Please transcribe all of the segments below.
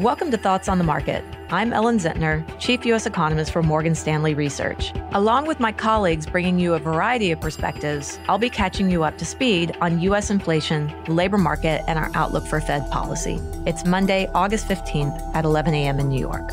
Welcome to Thoughts on the Market. I'm Ellen Zentner, Chief U.S. Economist for Morgan Stanley Research. Along with my colleagues bringing you a variety of perspectives, I'll be catching you up to speed on U.S. inflation, the labor market, and our outlook for Fed policy. It's Monday, August 15th at 11 a.m. in New York.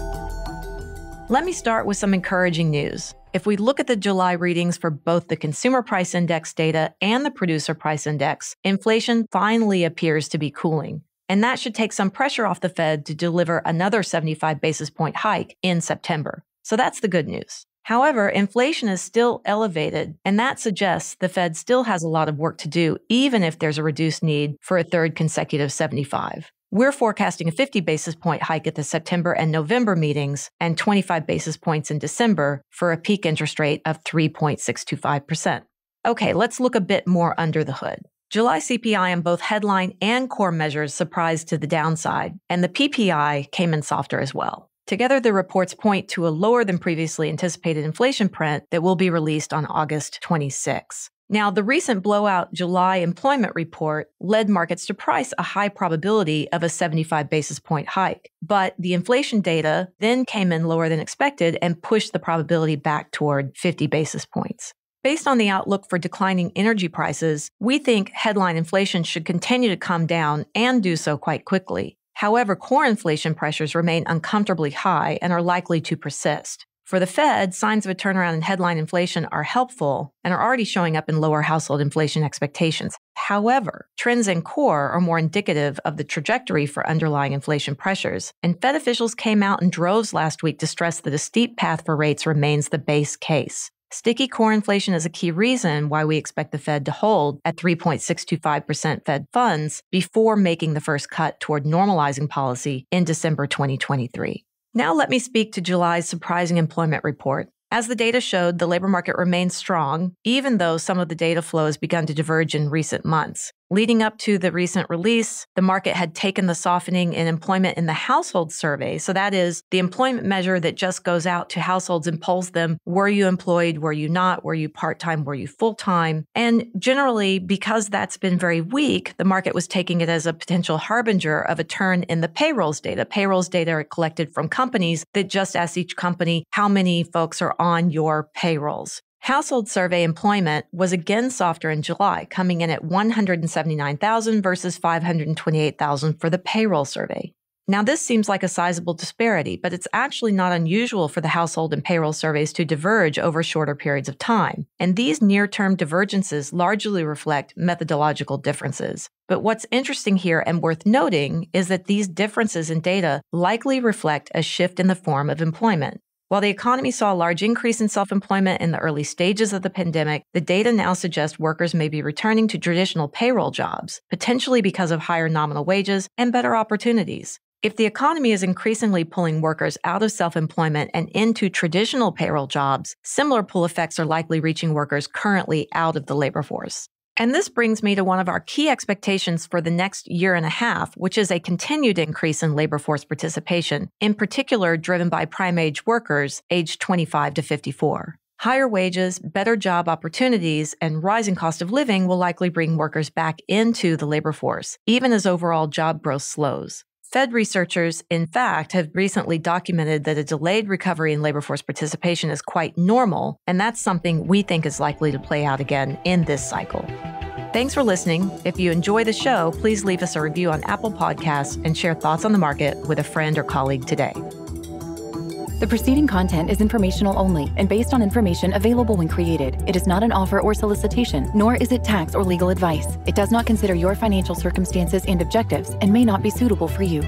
Let me start with some encouraging news. If we look at the July readings for both the consumer price index data and the producer price index, inflation finally appears to be cooling. And that should take some pressure off the Fed to deliver another 75 basis point hike in September. So that's the good news. However, inflation is still elevated, and that suggests the Fed still has a lot of work to do, even if there's a reduced need for a third consecutive 75. We're forecasting a 50 basis point hike at the September and November meetings and 25 basis points in December for a peak interest rate of 3.625%. Okay, let's look a bit more under the hood. July CPI on both headline and core measures surprised to the downside, and the PPI came in softer as well. Together, the reports point to a lower than previously anticipated inflation print that will be released on August 26. Now, the recent blowout July employment report led markets to price a high probability of a 75 basis point hike. But the inflation data then came in lower than expected and pushed the probability back toward 50 basis points. Based on the outlook for declining energy prices, we think headline inflation should continue to come down and do so quite quickly. However, core inflation pressures remain uncomfortably high and are likely to persist. For the Fed, signs of a turnaround in headline inflation are helpful and are already showing up in lower household inflation expectations. However, trends in core are more indicative of the trajectory for underlying inflation pressures, and Fed officials came out in droves last week to stress that a steep path for rates remains the base case. Sticky core inflation is a key reason why we expect the Fed to hold at 3.625% Fed funds before making the first cut toward normalizing policy in December 2023. Now, let me speak to July's surprising employment report. As the data showed, the labor market remains strong, even though some of the data flow has begun to diverge in recent months. Leading up to the recent release, the market had taken the softening in employment in the household survey. So that is the employment measure that just goes out to households and polls them. Were you employed? Were you not? Were you part time? Were you full time? And generally, because that's been very weak, the market was taking it as a potential harbinger of a turn in the payrolls data. Payrolls data are collected from companies that just ask each company how many folks are on your payrolls. Household survey employment was again softer in July, coming in at 179,000 versus 528,000 for the payroll survey. Now, this seems like a sizable disparity, but it's actually not unusual for the household and payroll surveys to diverge over shorter periods of time. And these near term divergences largely reflect methodological differences. But what's interesting here and worth noting is that these differences in data likely reflect a shift in the form of employment. While the economy saw a large increase in self employment in the early stages of the pandemic, the data now suggests workers may be returning to traditional payroll jobs, potentially because of higher nominal wages and better opportunities. If the economy is increasingly pulling workers out of self employment and into traditional payroll jobs, similar pull effects are likely reaching workers currently out of the labor force. And this brings me to one of our key expectations for the next year and a half, which is a continued increase in labor force participation, in particular driven by prime age workers aged 25 to 54. Higher wages, better job opportunities, and rising cost of living will likely bring workers back into the labor force, even as overall job growth slows. Fed researchers, in fact, have recently documented that a delayed recovery in labor force participation is quite normal, and that's something we think is likely to play out again in this cycle. Thanks for listening. If you enjoy the show, please leave us a review on Apple Podcasts and share thoughts on the market with a friend or colleague today. The preceding content is informational only and based on information available when created. It is not an offer or solicitation, nor is it tax or legal advice. It does not consider your financial circumstances and objectives and may not be suitable for you.